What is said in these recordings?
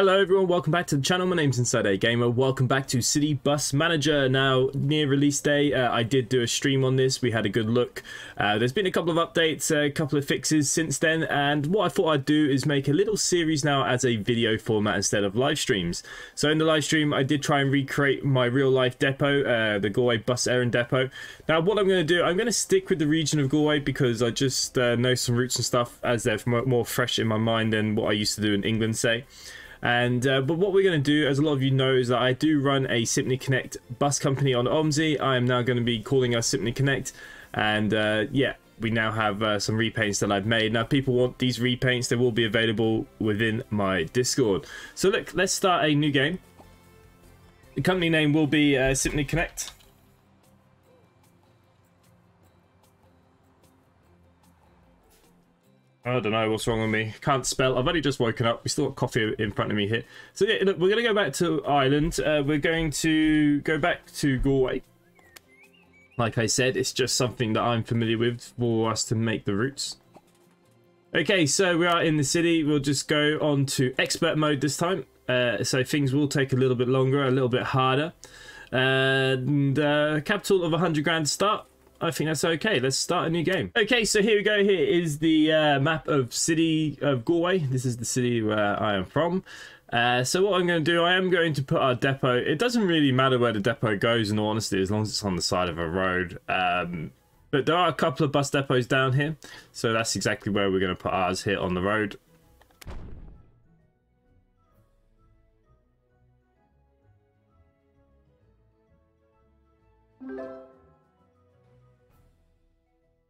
Hello everyone, welcome back to the channel. My name's Inside A Gamer. Welcome back to City Bus Manager. Now, near release day, uh, I did do a stream on this. We had a good look. Uh, there's been a couple of updates, a couple of fixes since then, and what I thought I'd do is make a little series now as a video format instead of live streams. So in the live stream, I did try and recreate my real life depot, uh, the Galway Bus Éireann Depot. Now, what I'm going to do, I'm going to stick with the region of Galway because I just uh, know some routes and stuff as they're more fresh in my mind than what I used to do in England, say. And uh, but what we're going to do, as a lot of you know, is that I do run a Simply Connect bus company on OMSI. I am now going to be calling us Simply Connect, and uh, yeah, we now have uh, some repaints that I've made. Now, if people want these repaints, they will be available within my Discord. So look, let's start a new game. The company name will be uh, Connect. I don't know what's wrong with me. Can't spell. I've only just woken up. We still got coffee in front of me here. So yeah, look, we're going to go back to Ireland. Uh, we're going to go back to Galway. Like I said, it's just something that I'm familiar with for us to make the routes. Okay, so we are in the city. We'll just go on to expert mode this time. Uh, so things will take a little bit longer, a little bit harder. and uh, capital of 100 grand start. I think that's okay. Let's start a new game. Okay, so here we go. Here is the uh, map of city of Galway. This is the city where I am from. Uh, so what I'm going to do, I am going to put our depot. It doesn't really matter where the depot goes, in all honesty, as long as it's on the side of a road. Um, but there are a couple of bus depots down here, so that's exactly where we're going to put ours here on the road.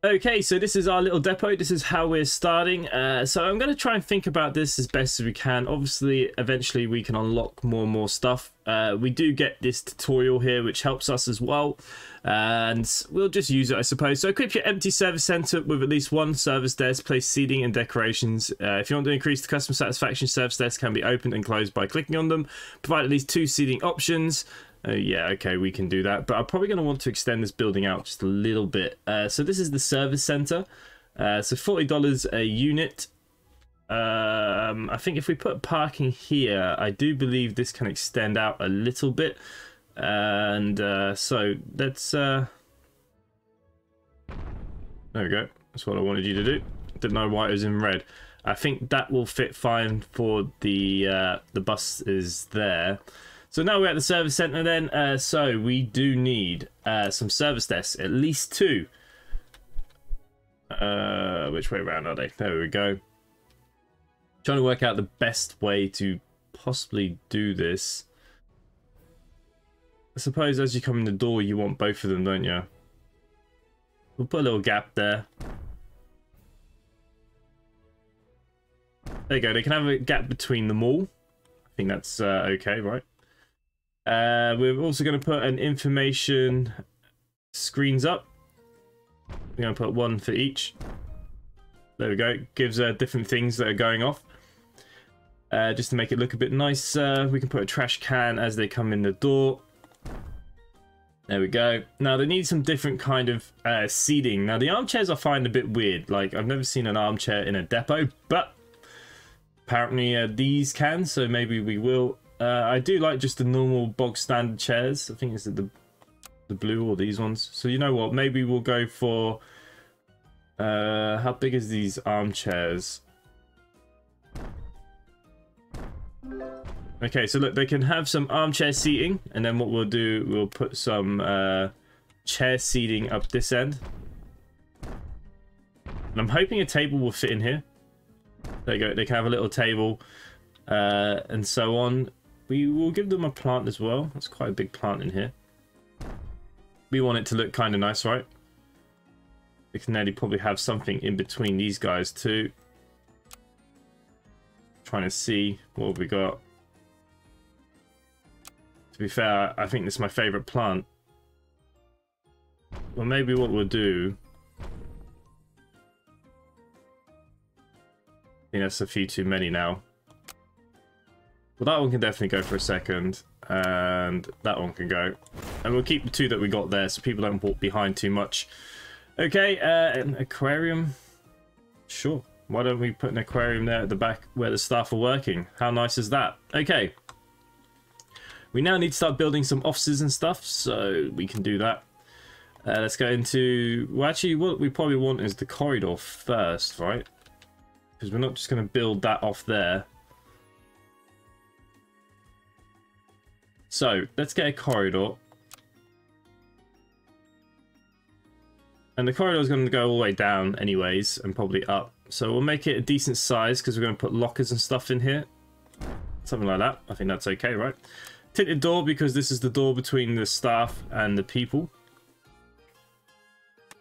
Okay, so this is our little depot. This is how we're starting. Uh, so I'm going to try and think about this as best as we can. Obviously, eventually we can unlock more and more stuff. Uh, we do get this tutorial here, which helps us as well. And we'll just use it, I suppose. So equip your empty service center with at least one service desk, place seating and decorations. Uh, if you want to increase the customer satisfaction, service desks can be opened and closed by clicking on them. Provide at least two seating options. Uh, yeah, okay, we can do that. But I'm probably going to want to extend this building out just a little bit. Uh, so this is the service center. Uh, so $40 a unit. Um, I think if we put parking here, I do believe this can extend out a little bit. And uh, so let's... Uh... There we go. That's what I wanted you to do. Didn't know why it was in red. I think that will fit fine for the uh, the bus is there. So now we're at the service center then. Uh, so we do need uh, some service desks, at least two. Uh, which way around are they? There we go. Trying to work out the best way to possibly do this. I suppose as you come in the door, you want both of them, don't you? We'll put a little gap there. There you go. They can have a gap between them all. I think that's uh, okay, right? Uh, we're also going to put an information screens up. We're going to put one for each. There we go. Gives uh, different things that are going off. Uh, just to make it look a bit nicer, we can put a trash can as they come in the door. There we go. Now they need some different kind of uh, seating. Now the armchairs I find a bit weird. Like I've never seen an armchair in a depot, but apparently uh, these can. So maybe we will uh, I do like just the normal bog standard chairs. I think it's the the blue or these ones. So you know what? Maybe we'll go for uh, how big is these armchairs? Okay, so look, they can have some armchair seating, and then what we'll do, we'll put some uh, chair seating up this end. And I'm hoping a table will fit in here. There you go. They can have a little table uh, and so on. We will give them a plant as well. That's quite a big plant in here. We want it to look kind of nice, right? We can nearly probably have something in between these guys too. Trying to see what we got. To be fair, I think this is my favourite plant. Well, maybe what we'll do... I think that's a few too many now. Well, that one can definitely go for a second. And that one can go. And we'll keep the two that we got there so people don't walk behind too much. Okay, uh, an aquarium. Sure, Why don't we put an aquarium there at the back where the staff are working? How nice is that? Okay. We now need to start building some offices and stuff, so we can do that. Uh, let's go into... Well, actually, what we probably want is the corridor first, right? Because we're not just going to build that off there. So, let's get a corridor. And the corridor is going to go all the way down anyways, and probably up. So we'll make it a decent size because we're going to put lockers and stuff in here. Something like that. I think that's okay, right? Tinted door because this is the door between the staff and the people.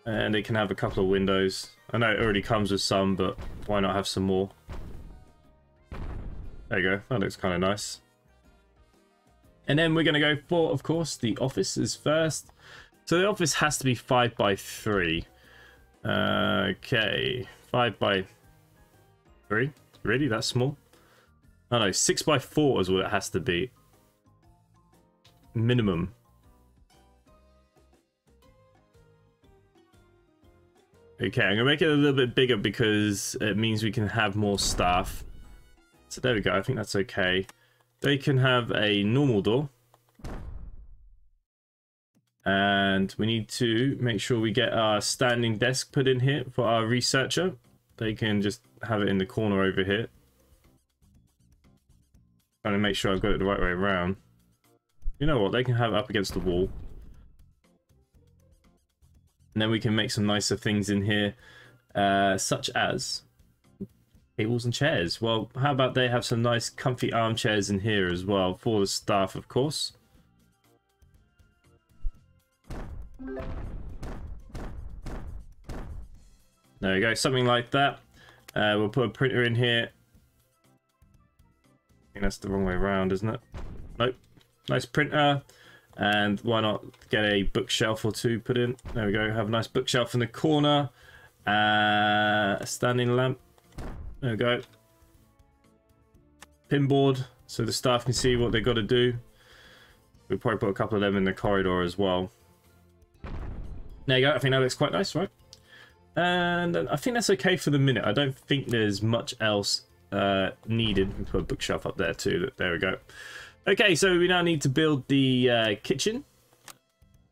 And it can have a couple of windows. I know it already comes with some, but why not have some more? There you go. That looks kind of nice. And then we're going to go for, of course, the offices first. So the office has to be 5 by 3 uh, Okay, 5 by 3 Really? That small? Oh know, 6 by 4 is what it has to be. Minimum. Okay, I'm going to make it a little bit bigger because it means we can have more staff. So there we go, I think that's okay. They can have a normal door. And we need to make sure we get our standing desk put in here for our researcher. They can just have it in the corner over here. Trying to make sure I've got it the right way around. You know what? They can have it up against the wall. And then we can make some nicer things in here uh, such as tables and chairs well how about they have some nice comfy armchairs in here as well for the staff of course There we go, something like that. Uh, we'll put a printer in here. I think that's the wrong way around, isn't it? Nope. Nice printer. And why not get a bookshelf or two put in? There we go, have a nice bookshelf in the corner. Uh, a standing lamp. There we go. Pinboard, so the staff can see what they've got to do. We'll probably put a couple of them in the corridor as well. There you go. I think that looks quite nice, right? And I think that's okay for the minute. I don't think there's much else uh, needed. We put a bookshelf up there too. There we go. Okay, so we now need to build the uh, kitchen.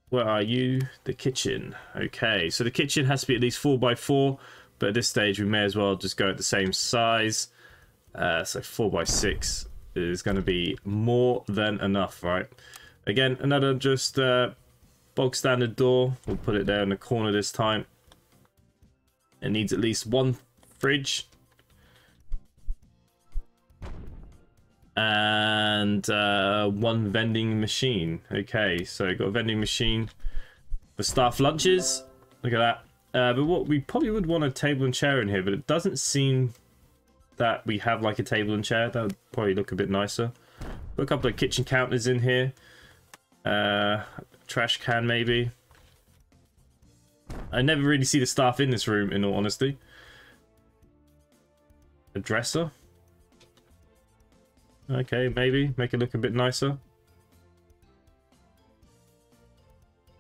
Where are you? The kitchen. Okay, so the kitchen has to be at least 4 by 4 but at this stage we may as well just go at the same size. Uh, so 4 by 6 is going to be more than enough, right? Again, another just uh, Bog standard door. We'll put it there in the corner this time. It needs at least one fridge. And uh, one vending machine. Okay, so got a vending machine for staff lunches. Look at that. Uh, but what we probably would want a table and chair in here, but it doesn't seem that we have like a table and chair. That would probably look a bit nicer. Put a couple of kitchen counters in here. Uh, trash can maybe. I never really see the staff in this room, in all honesty. A dresser. Okay, maybe. Make it look a bit nicer.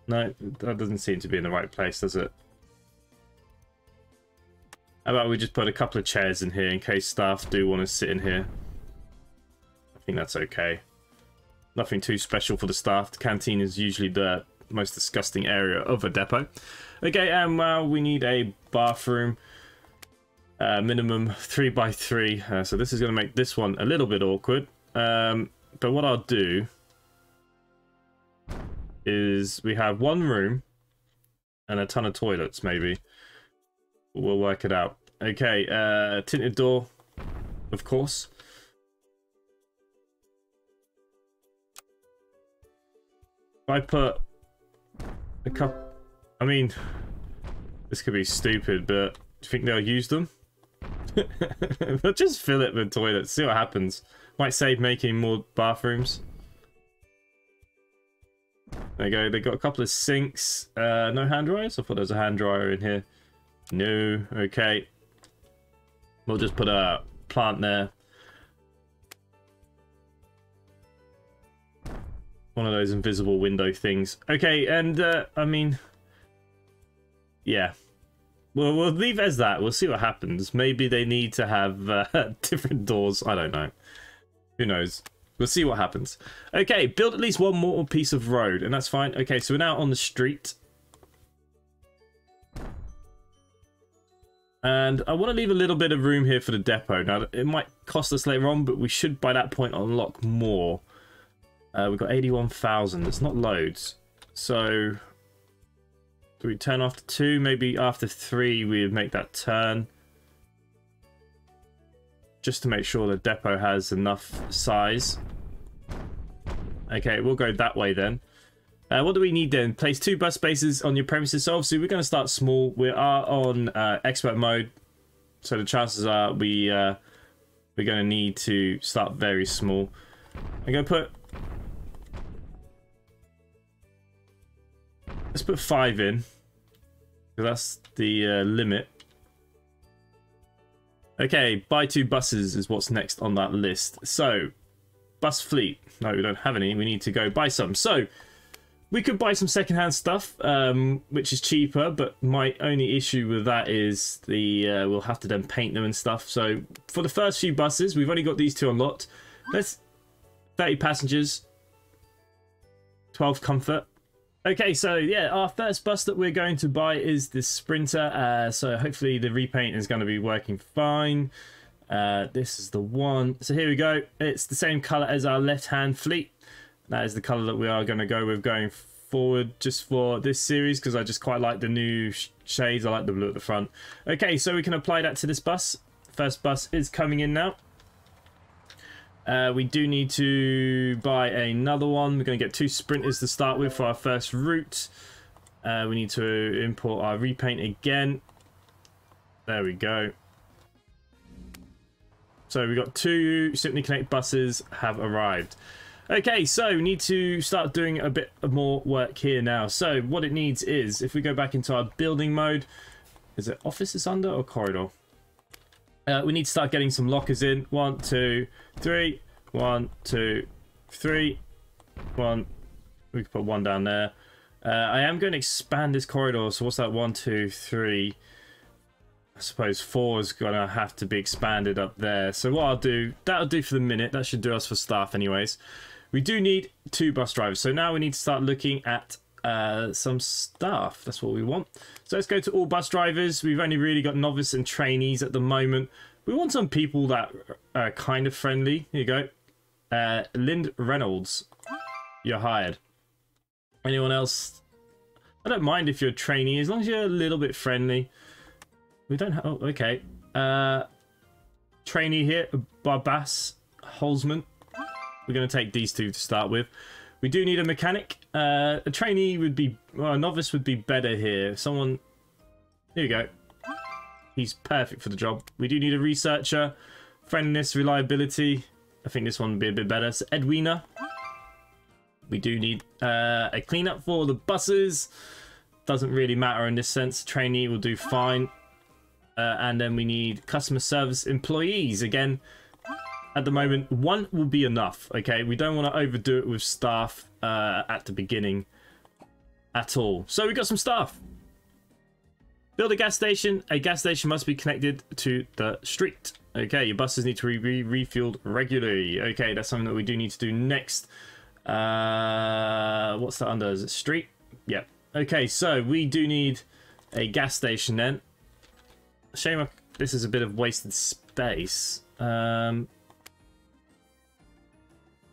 No, that doesn't seem to be in the right place, does it? How about we just put a couple of chairs in here in case staff do want to sit in here? I think that's okay. Nothing too special for the staff. The canteen is usually the most disgusting area of a depot. Okay, and um, well, we need a bathroom. Uh, minimum 3 by 3 uh, so this is going to make this one a little bit awkward. Um, but what I'll do is we have one room and a ton of toilets, maybe. We'll work it out. Okay, uh, tinted door, of course. I put a cup. I mean, this could be stupid, but do you think they'll use them? but just fill it with toilets, see what happens. Might save making more bathrooms. There you go, they got a couple of sinks. Uh, no hand dryers? I thought there was a hand dryer in here. No, okay. We'll just put a plant there. One of those invisible window things. Okay, and uh, I mean, yeah. Well, we'll leave as that. We'll see what happens. Maybe they need to have uh, different doors. I don't know. Who knows? We'll see what happens. Okay, build at least one more piece of road, and that's fine. Okay, so we're now on the street. And I want to leave a little bit of room here for the depot. Now, it might cost us later on, but we should, by that point, unlock more. Uh, we've got 81,000. That's not loads. So, do we turn after two? Maybe after three, we make that turn. Just to make sure the depot has enough size. Okay, we'll go that way then. Uh, what do we need then? Place two bus spaces on your premises. So obviously we're going to start small. We are on uh, expert mode, so the chances are we uh, we're going to need to start very small. I'm going to put let's put five in. That's the uh, limit. Okay, buy two buses is what's next on that list. So, bus fleet. No, we don't have any. We need to go buy some. So, we could buy some secondhand stuff, um, which is cheaper, but my only issue with that is the uh, we'll have to then paint them and stuff. So for the first few buses, we've only got these two unlocked. Let's 30 passengers, 12 comfort. Okay, so yeah, our first bus that we're going to buy is the Sprinter. Uh, so hopefully the repaint is going to be working fine. Uh, this is the one. So here we go. It's the same color as our left-hand fleet that is the color that we are going to go with going forward just for this series because I just quite like the new sh shades. I like the blue at the front. Okay, so we can apply that to this bus. First bus is coming in now. Uh, we do need to buy another one. We're going to get two sprinters to start with for our first route. Uh, we need to import our repaint again. There we go. So we've got two Simply Connect buses have arrived. Okay, so we need to start doing a bit more work here now. So what it needs is, if we go back into our building mode, is it offices under or corridor? Uh, we need to start getting some lockers in. One, two, three. One, two, three. One. We can put one down there. Uh, I am going to expand this corridor. So what's that? One, two, three. I suppose four is going to have to be expanded up there. So what I'll do, that'll do for the minute. That should do us for staff anyways. We do need two bus drivers. So now we need to start looking at uh, some staff. That's what we want. So let's go to all bus drivers. We've only really got novice and trainees at the moment. We want some people that are kind of friendly. Here you go. Uh, Lind Reynolds, you're hired. Anyone else? I don't mind if you're a trainee, as long as you're a little bit friendly. We don't have... Oh, okay. Uh, trainee here, Barbas Holzman. We're going to take these two to start with. We do need a mechanic. Uh, a trainee would be... Well, a novice would be better here. Someone... Here you go. He's perfect for the job. We do need a researcher. Friendliness, reliability. I think this one would be a bit better. So Edwina. We do need uh, a cleanup for the buses. Doesn't really matter in this sense. Trainee will do fine. Uh, and then we need customer service employees. Again, at the moment, one will be enough, okay? We don't want to overdo it with staff uh, at the beginning at all. So we got some staff. Build a gas station. A gas station must be connected to the street. Okay, your buses need to be refueled regularly. Okay, that's something that we do need to do next. Uh, what's that under? Is it street? Yep. Okay, so we do need a gas station then. Shame this is a bit of wasted space. Um,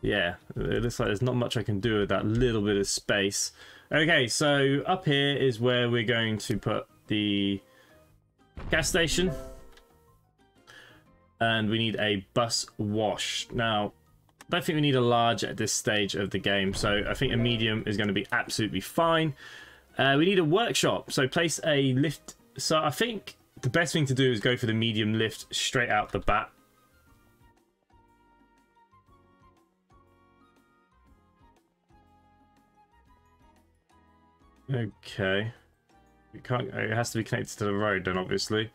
yeah, it looks like there's not much I can do with that little bit of space. Okay, so up here is where we're going to put the gas station. And we need a bus wash. Now, I don't think we need a large at this stage of the game, so I think a medium is going to be absolutely fine. Uh, we need a workshop, so place a lift. So I think the best thing to do is go for the medium lift straight out the bat. Okay. It can't. It has to be connected to the road then, obviously.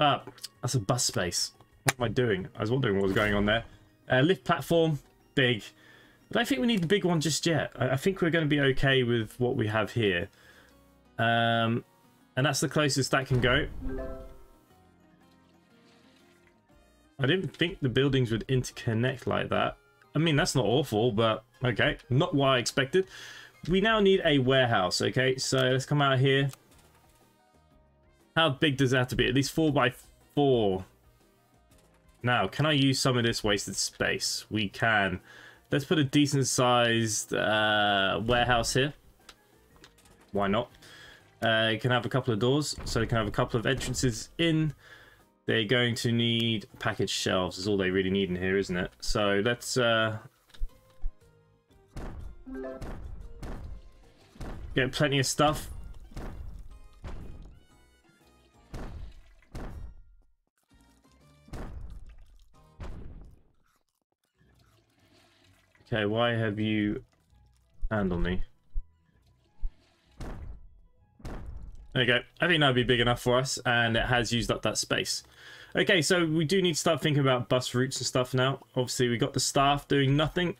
Ah, that's a bus space. What am I doing? I was wondering what was going on there. Uh, lift platform, big. I don't think we need the big one just yet. I, I think we're going to be okay with what we have here. Um, and that's the closest that can go. I didn't think the buildings would interconnect like that. I mean, that's not awful, but okay. Not what I expected. We now need a warehouse, okay? So let's come out here. How big does that have to be? At least 4 by 4 Now, can I use some of this wasted space? We can. Let's put a decent sized uh, warehouse here. Why not? Uh, you can have a couple of doors, so you can have a couple of entrances in. They're going to need package shelves, is all they really need in here, isn't it? So let's uh, get plenty of stuff. Okay, why have you handled me? There you go. I think that would be big enough for us, and it has used up that space. Okay, so we do need to start thinking about bus routes and stuff now. Obviously, we got the staff doing nothing.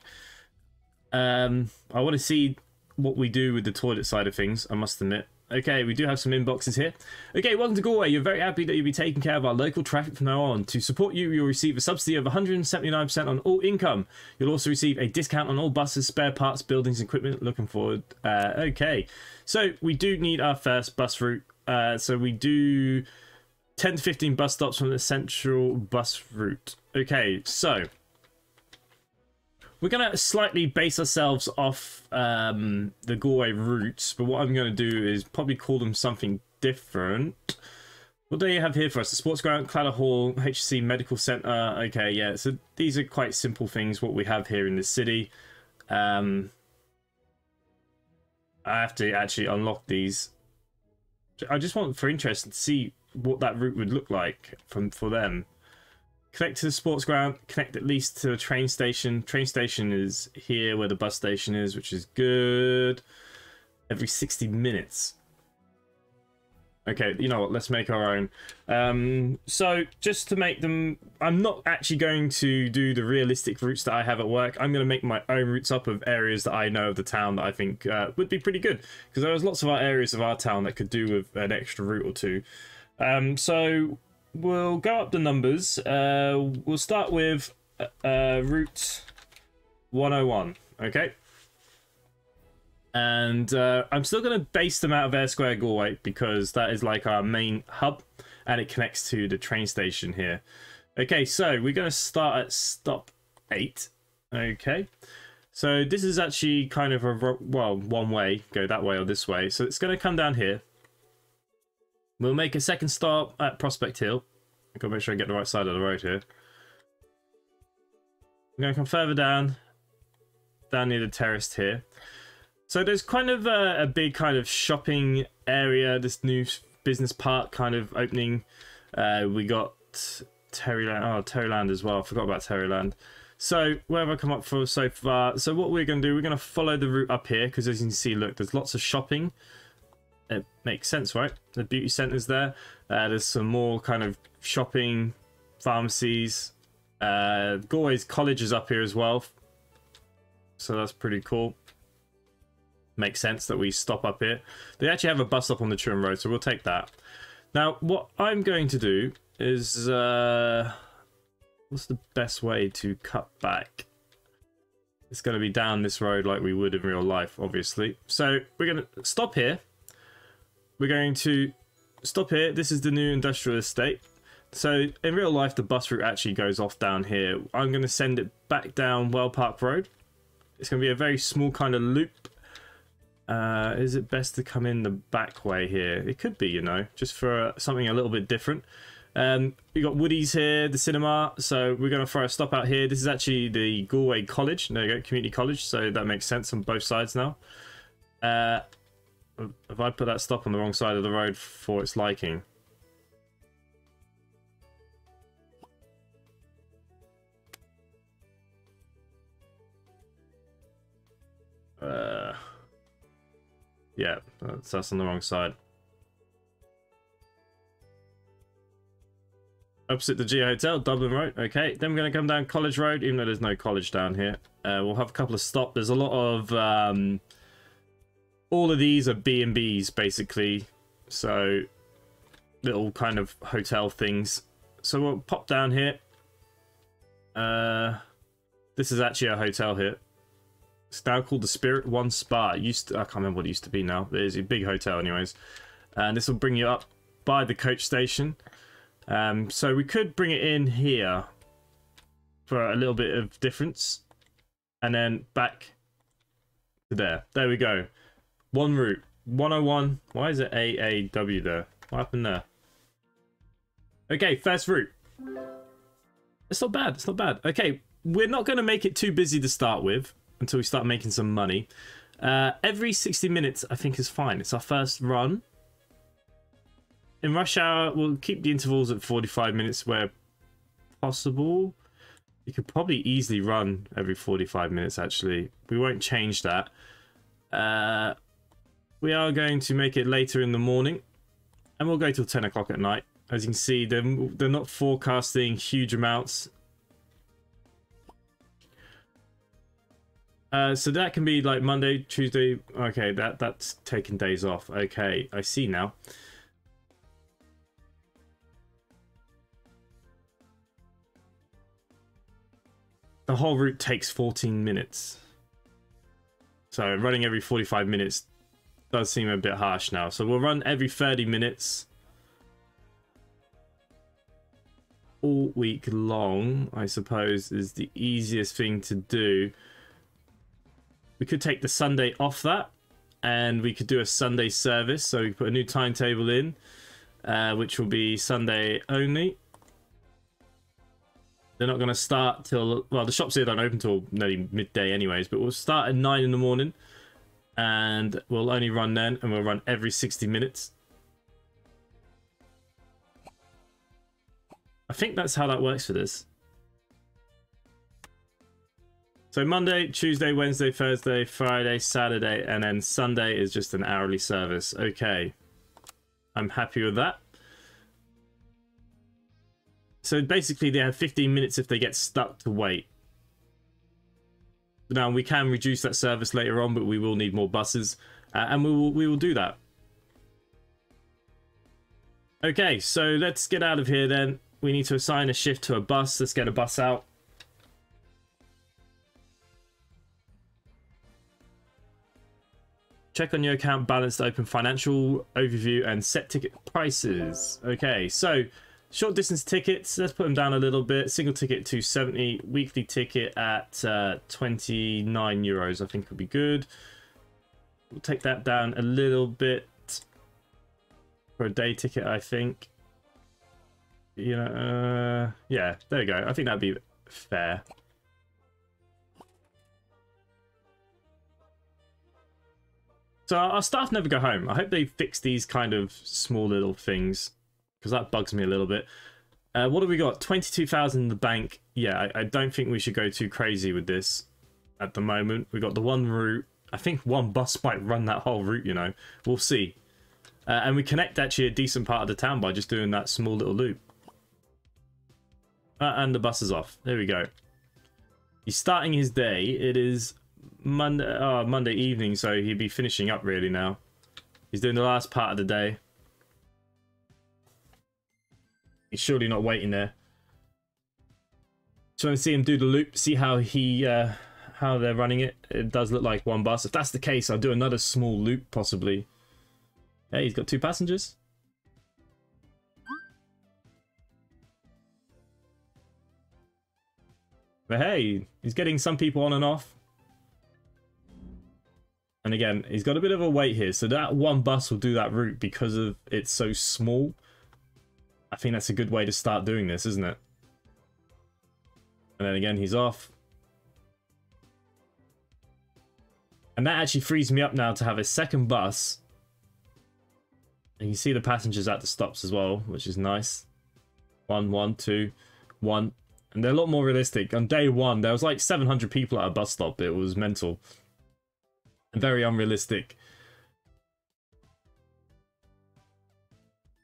Um, I want to see what we do with the toilet side of things, I must admit. Okay, we do have some inboxes here. Okay, welcome to Galway. You're very happy that you'll be taking care of our local traffic from now on. To support you, you'll receive a subsidy of 179% on all income. You'll also receive a discount on all buses, spare parts, buildings, equipment. Looking forward. Uh, okay, so we do need our first bus route. Uh, so we do 10 to 15 bus stops from the central bus route. Okay, so we're going to slightly base ourselves off um, the Galway routes, but what I'm going to do is probably call them something different. What do you have here for us? The Sports Ground, Claddagh Hall, HC Medical Centre. Okay, yeah, so these are quite simple things, what we have here in the city. Um, I have to actually unlock these. I just want, for interest, to see what that route would look like from for them. Connect to the sports ground, connect at least to a train station. Train station is here where the bus station is, which is good. Every 60 minutes. Okay, you know what, let's make our own. Um, so, just to make them... I'm not actually going to do the realistic routes that I have at work. I'm going to make my own routes up of areas that I know of the town that I think uh, would be pretty good. Because there's lots of our areas of our town that could do with an extra route or two. Um, so, we'll go up the numbers. Uh, we'll start with uh, uh route 101, okay? And uh, I'm still going to base them out of Eyre Square Galway because that is like our main hub and it connects to the train station here. Okay, so we're going to start at stop 8. Okay. So this is actually kind of a, well, one way, go that way or this way. So it's going to come down here. We'll make a second stop at Prospect Hill. I've got to make sure I get the right side of the road here. I'm going to come further down, down near the terrace here. So there's kind of a, a, big kind of shopping area, this new business park kind of opening. Uh, we got Terryland, oh, Terryland as well. I forgot about Terryland. So where have I come up for so far? So what we're going to do, we're going to follow the route up here because as you can see, look, there's lots of shopping. It makes sense, right? The beauty center's there. Uh, there's some more kind of shopping, pharmacies. Uh, Galway's College is up here as well. So that's pretty cool makes sense that we stop up here. They actually have a bus stop on the Tuam Road, so we'll take that. Now, what I'm going to do is... Uh, what's the best way to cut back? It's going to be down this road like we would in real life, obviously. So we're going to stop here. We're going to stop here. This is the new industrial estate. So in real life, the bus route actually goes off down here. I'm going to send it back down Well Park Road. It's going to be a very small kind of loop uh, is it best to come in the back way here? It could be, you know, just for something a little bit different. Um, we got Woody's here, the cinema. So we're going to throw a stop out here. This is actually the Galway College. There you go, community college. So that makes sense on both sides now. Uh, have I put that stop on the wrong side of the road for its liking? Uh... Yeah, that's us on the wrong side. Opposite the G Hotel, Dublin Road. Okay, then we're going to come down College Road, even though there's no college down here. Uh, we'll have a couple of stops. There's a lot of um, all of these are B&Bs basically. So little kind of hotel things. So we'll pop down here. Uh, this is actually a hotel here. It's now called the Spirit One Spa. It used to, I can't remember what it used to be now. It is a big hotel anyways. And this will bring you up by the coach station. Um, so we could bring it in here for a little bit of difference. And then back to there. There we go. One route. 101. Why is it AAW there? What happened there? Okay, first route. It's not bad. It's not bad. Okay, we're not going to make it too busy to start with until we start making some money. Uh, every 60 minutes, I think, is fine. It's our first run. In rush hour, we'll keep the intervals at 45 minutes where possible. You could probably easily run every 45 minutes, actually. We won't change that. Uh, we are going to make it later in the morning. And we'll go till 10 o'clock at night. As you can see, they're, they're not forecasting huge amounts. Uh, so that can be like Monday, Tuesday. Okay, that that's taking days off. Okay, I see now. The whole route takes 14 minutes. So running every 45 minutes does seem a bit harsh now. So we'll run every 30 minutes. All week long, I suppose, is the easiest thing to do. We could take the Sunday off that. And we could do a Sunday service. So we put a new timetable in. Uh, which will be Sunday only. They're not going to start till... Well, the shops here don't open till nearly midday anyways. But we'll start at 9 in the morning and we'll only run then and we'll run every 60 minutes I think that's how that works for this so Monday, Tuesday, Wednesday, Thursday, Friday, Saturday, and then Sunday is just an hourly service. Okay. I'm happy with that. So basically they have 15 minutes if they get stuck to wait. Now we can reduce that service later on, but we will need more buses, uh, and we will we will do that. Okay, so let's get out of here then. We need to assign a shift to a bus. Let's get a bus out. Check on your account balance to open financial overview and set ticket prices. Okay, so Short distance tickets, let's put them down a little bit. Single ticket 270, weekly ticket at uh, 29 euros, I think would be good. We'll take that down a little bit for a day ticket, I think. You know, uh, yeah, there we go. I think that'd be fair. So our staff never go home. I hope they fix these kind of small little things because that bugs me a little bit. Uh, what have we got? 22,000 in the bank. Yeah, I, I, don't think we should go too crazy with this at the moment. We've got the one route. I think one bus might run that whole route, you know. We'll see. Uh, and we connect actually a decent part of the town by just doing that small little loop. Uh, and the bus is off. There we go. He's starting his day. It is Monday, oh, Monday evening, so he'd be finishing up really now. He's doing the last part of the day. He's surely not waiting there. Just want to see him do the loop, see how he, uh, how they're running it. It does look like one bus. If that's the case, I'll do another small loop, possibly. Hey, he's got two passengers. But hey, he's getting some people on and off. And again, he's got a bit of a wait here. So that one bus will do that route because of it's so small. I think that's a good way to start doing this, isn't it? And then again, he's off. And that actually frees me up now to have a second bus. And you see the passengers at the stops as well, which is nice. One, one, two, one. And they're a lot more realistic. On day one, there was like 700 people at a bus stop. It was mental. And very unrealistic.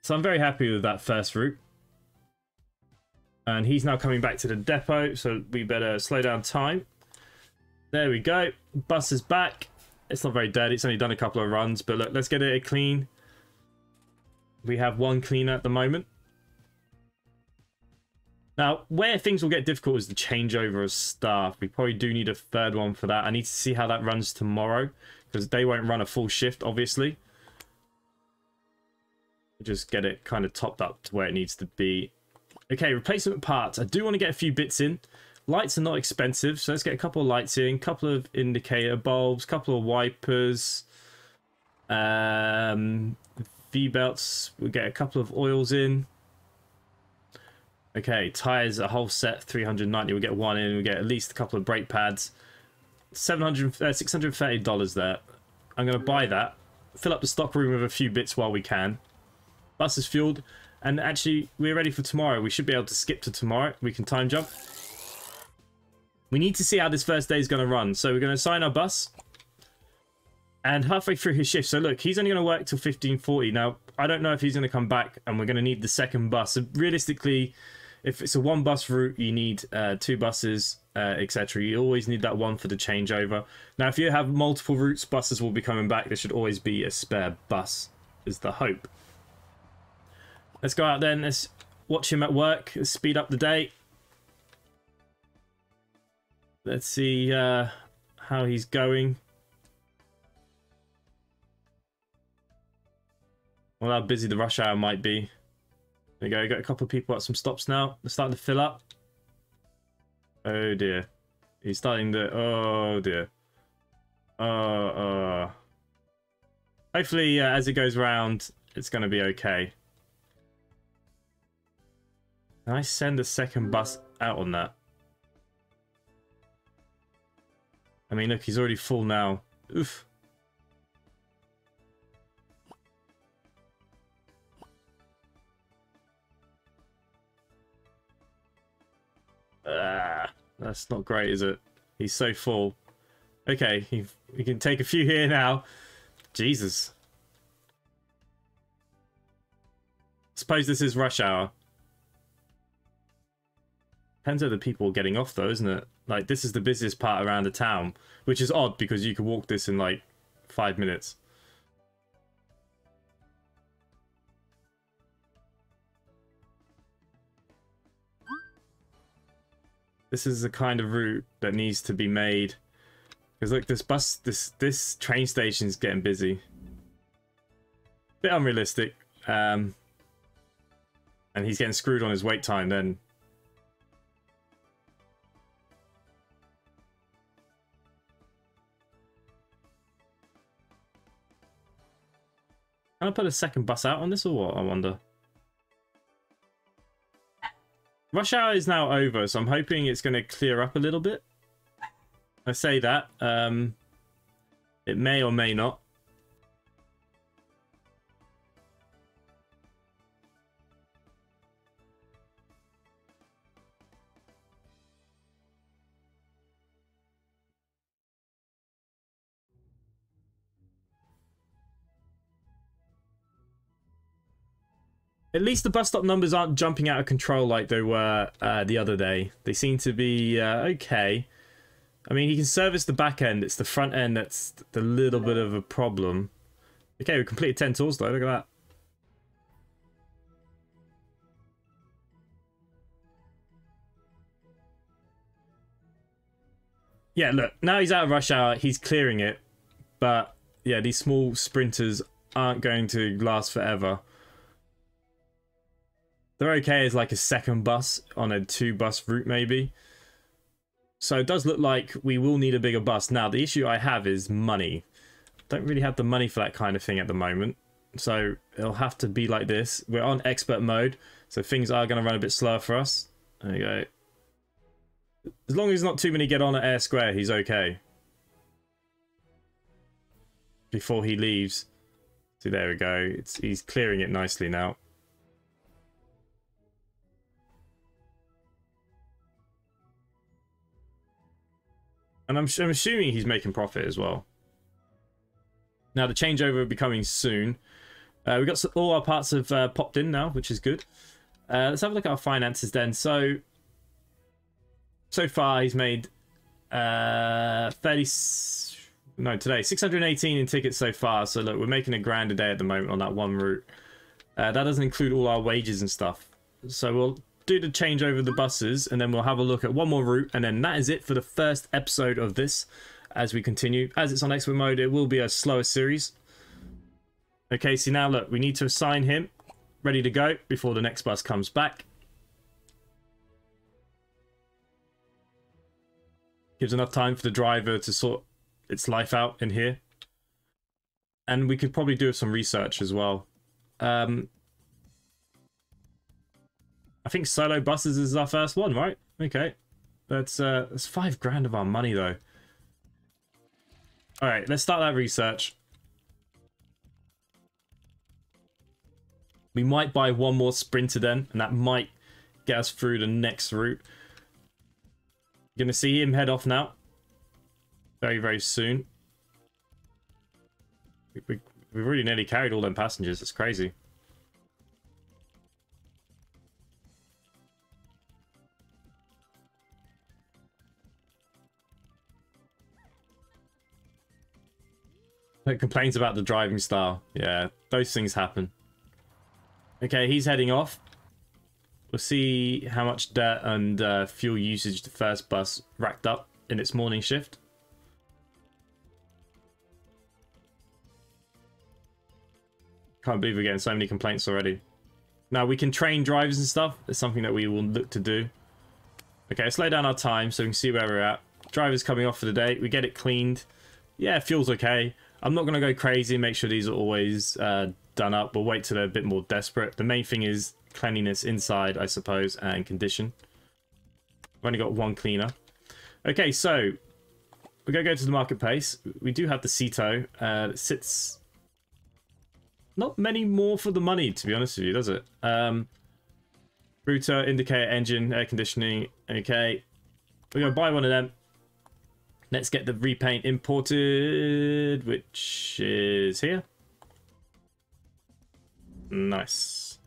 So I'm very happy with that first route. And he's now coming back to the depot, so we better slow down time. There we go. Bus is back. It's not very dirty. It's only done a couple of runs, but look, let's get it clean. We have one cleaner at the moment. Now, where things will get difficult is the changeover of staff. We probably do need a third one for that. I need to see how that runs tomorrow because they won't run a full shift, obviously. Just get it kind of topped up to where it needs to be. Okay, replacement parts. I do want to get a few bits in. Lights are not expensive, so let's get a couple of lights in, couple of indicator bulbs, couple of wipers. Um, V-belts, we'll get a couple of oils in. Okay, tires, a whole set, 390. We'll get one in. We'll get at least a couple of brake pads. 700, uh, $630 there. I'm going to buy that. Fill up the stock room with a few bits while we can. Bus is fueled. And actually, we're ready for tomorrow. We should be able to skip to tomorrow. We can time jump. We need to see how this first day is going to run. So we're going to assign our bus. And halfway through his shift. So look, he's only going to work till 1540. Now, I don't know if he's going to come back and we're going to need the second bus. So realistically, if it's a one bus route, you need uh, two buses, uh, etc. You always need that one for the changeover. Now, if you have multiple routes, buses will be coming back. There should always be a spare bus, is the hope. Let's go out then. Let's watch him at work. Let's speed up the day. Let's see uh, how he's going. Well, how busy the rush hour might be. There you go, got a couple of people at some stops now. They're starting to fill up. Oh dear. He's starting to... Oh dear. Oh, uh... Hopefully, uh, as it goes round, it's going to be okay. Can I send a second bus out on that? I mean, look, he's already full now. Oof. Ah, that's not great, is it? He's so full. Okay, he, we can take a few here now. Jesus. Suppose this is rush hour. Depends on the people getting off though, isn't it? Like, this is the busiest part around the town. Which is odd, because you could walk this in, like, five minutes. This is the kind of route that needs to be made. Because look, this bus, this this train station is getting busy. Bit unrealistic. Um, and he's getting screwed on his wait time then. Can I put a second bus out on this or what, I wonder? Rush hour is now over, so I'm hoping it's going to clear up a little bit. I say that. Um, it may or may not. At least the bus stop numbers aren't jumping out of control like they were uh, the other day. They seem to be uh, okay. I mean, he can service the back end. It's the front end that's the little bit of a problem. Okay, we completed 10 tours though. Look at that. Yeah, look. Now he's out of rush hour. He's clearing it. But, yeah, these small sprinters aren't going to last forever. They're okay as like a second bus on a two bus route maybe. So it does look like we will need a bigger bus. Now, the issue I have is money. Don't really have the money for that kind of thing at the moment. So it'll have to be like this. We're on expert mode, so things are going to run a bit slower for us. There you go. As long as not too many get on at Eyre Square, he's okay. Before he leaves. See, there we go. It's, he's clearing it nicely now. And I'm, I'm assuming he's making profit as well. Now, the changeover will be coming soon. Uh, we've got all our parts have uh, popped in now, which is good. Uh, let's have a look at our finances then. So, so far he's made uh, 30, No, today. 618 in tickets so far. So look, we're making a grand a day at the moment on that one route. Uh, that doesn't include all our wages and stuff. So we'll do the change over the buses and then we'll have a look at one more route. And then that is it for the first episode of this as we continue. As it's on expert mode, it will be a slower series. Okay, see now look, we need to assign him ready to go before the next bus comes back. Gives enough time for the driver to sort its life out in here. And we could probably do some research as well. Um, I think solo buses is our first one, right? Okay. That's uh that's five grand of our money though. Alright, let's start that research. We might buy one more sprinter then, and that might get us through the next route. Gonna see him head off now. Very, very soon. We, we, we've already nearly carried all them passengers. It's crazy. It complains about the driving style. Yeah, those things happen. Okay, he's heading off. We'll see how much dirt and uh, fuel usage the first bus racked up in its morning shift. Can't believe we're getting so many complaints already. Now, we can train drivers and stuff. It's something that we will look to do. Okay, lay down our time so we can see where we're at. Driver's coming off for the day. We get it cleaned. Yeah, fuel's okay. I'm not going to go crazy and make sure these are always uh, done up. We'll wait till they're a bit more desperate. The main thing is cleanliness inside, I suppose, and condition. I've only got one cleaner. Okay, so we're going to go to the marketplace. We do have the Ceto. Uh, it sits not many more for the money, to be honest with you, does it? Um, router, indicator, engine, air conditioning. Okay. We're going to buy one of them. Let's get the repaint imported, which is here. Nice.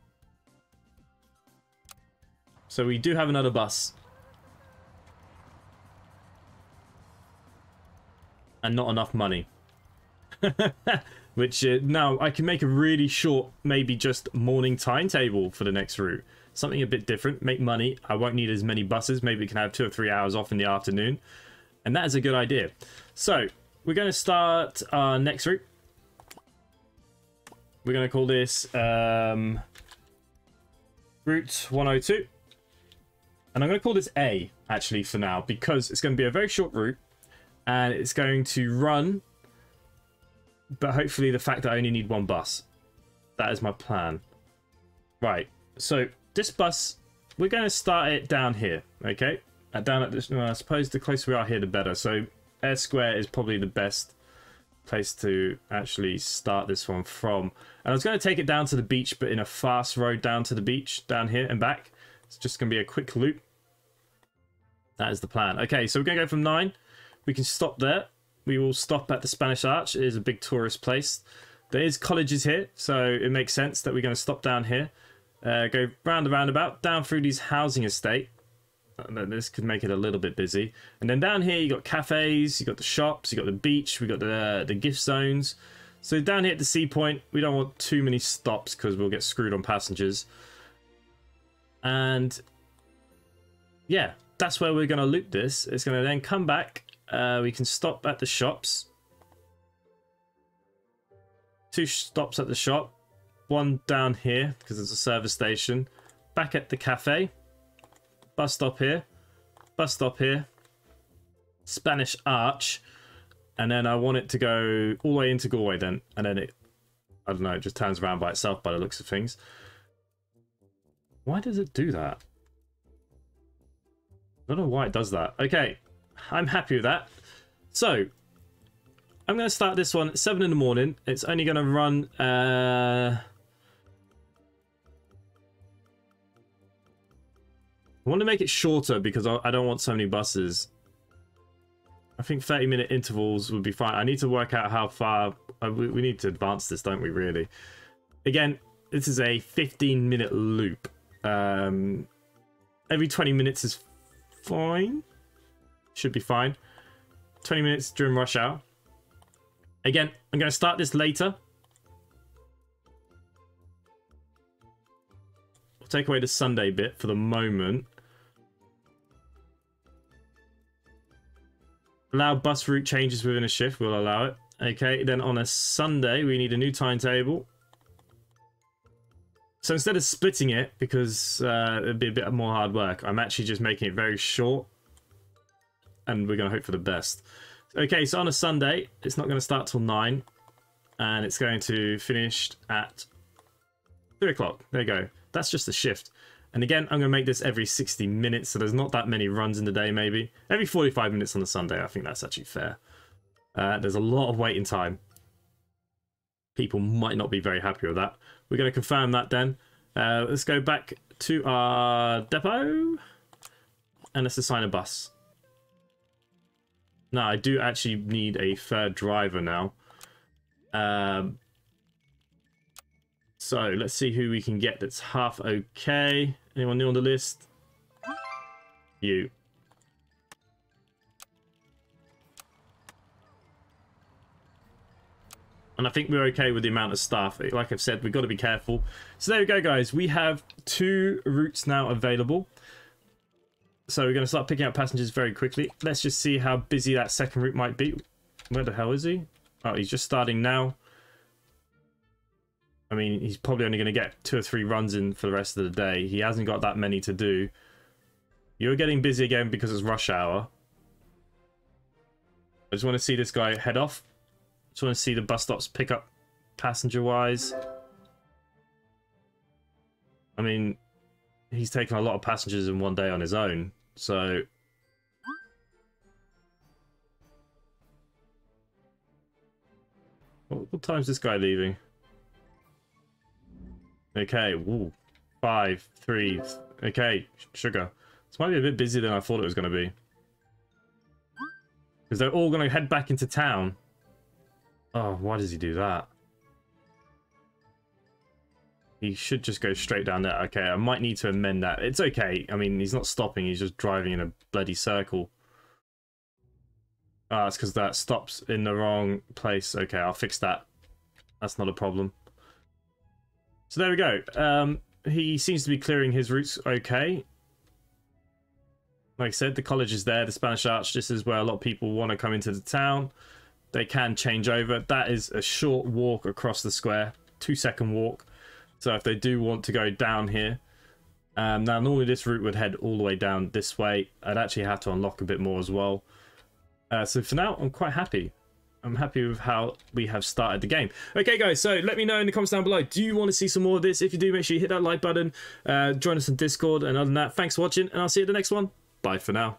So we do have another bus. And not enough money. Which, uh, now, I can make a really short, maybe just morning timetable for the next route. Something a bit different, make money. I won't need as many buses. Maybe we can have two or three hours off in the afternoon. And that is a good idea. So, we're going to start our next route. We're going to call this um, Route 102. And I'm going to call this A, actually, for now, because it's going to be a very short route. And it's going to run but hopefully the fact that I only need one bus. That is my plan. Right, so this bus, we're going to start it down here, okay? Down at this, well, I suppose the closer we are here, the better. So Eyre Square is probably the best place to actually start this one from. And I was going to take it down to the beach, but in a fast road down to the beach, down here and back. It's just going to be a quick loop. That is the plan. Okay, so we're going to go from 9. We can stop there we will stop at the Spanish Arch. It is a big tourist place. There is colleges here, so it makes sense that we're going to stop down here. Uh, go round the roundabout, down through these housing estate. This could make it a little bit busy. And then down here, you got cafes, you got the shops, you got the beach, we got the the gift zones. So down here at the sea point, we don't want too many stops because we'll get screwed on passengers. And yeah, that's where we're going to loop this. It's going to then come back uh, we can stop at the shops. Two stops at the shop. One down here, because there's a service station. Back at the cafe. Bus stop here. Bus stop here. Spanish Arch. And then I want it to go all the way into Galway then. And then it, I don't know, it just turns around by itself by the looks of things. Why does it do that? I don't know why it does that. Okay, I'm happy with that. So, I'm going to start this one at 7 in the morning. It's only going to run... Uh... I want to make it shorter because I don't want so many buses. I think 30 minute intervals would be fine. I need to work out how far... Uh, we, need to advance this, don't we, really? Again, this is a 15 minute loop. Um, every 20 minutes is fine. Should be fine. 20 minutes during rush hour. Again, I'm going to start this later. We'll take away the Sunday bit for the moment. Allow bus route changes within a shift. We'll allow it. Okay, then on a Sunday, we need a new timetable. So instead of splitting it, because uh, it'd be a bit more hard work, I'm actually just making it very short. And we're going to hope for the best. Okay, so on a Sunday, it's not going to start till 9. And it's going to finish at 3 o'clock. There you go. That's just a shift. And again, I'm going to make this every 60 minutes, so there's not that many runs in the day, maybe. Every 45 minutes on a Sunday, I think that's actually fair. Uh, there's a lot of waiting time. People might not be very happy with that. We're going to confirm that then. Uh, let's go back to our depot. And let's assign a bus. Now, I do actually need a third driver now. Um, so, let's see who we can get that's half okay. Anyone new on the list? You. and I think we're okay with the amount of staff. Like I've said, we've got to be careful. So there we go, guys. We have two routes now available. So we're going to start picking up passengers very quickly. Let's just see how busy that second route might be. Where the hell is he? Oh, he's just starting now. I mean, he's probably only going to get two or three runs in for the rest of the day. He hasn't got that many to do. You're getting busy again because it's rush hour. I just want to see this guy head off. Just want to see the bus stops pick up passenger-wise. I mean, he's taken a lot of passengers in one day on his own, so... What, what time's this guy leaving? Okay, Ooh. five, three, okay, sugar. This might be a bit busier than I thought it was going to be. Because they're all going to head back into town. Oh, why does he do that? He should just go straight down there. Okay, I might need to amend that. It's okay. I mean, he's not stopping. He's just driving in a bloody circle. Ah, it's because that stops in the wrong place. Okay, I'll fix that. That's not a problem. So there we go. Um, he seems to be clearing his routes okay. Like I said, the college is there. The Spanish Arch, this is where a lot of people want to come into the town they can change over. That is a short walk across the square, two second walk. So if they do want to go down here, um, now normally this route would head all the way down this way. I'd actually have to unlock a bit more as well. Uh, so for now, I'm quite happy. I'm happy with how we have started the game. Okay, guys, so let me know in the comments down below. Do you want to see some more of this? If you do, make sure you hit that like button. Uh, join us on Discord. And other than that, thanks for watching, and I'll see you at the next one. Bye for now.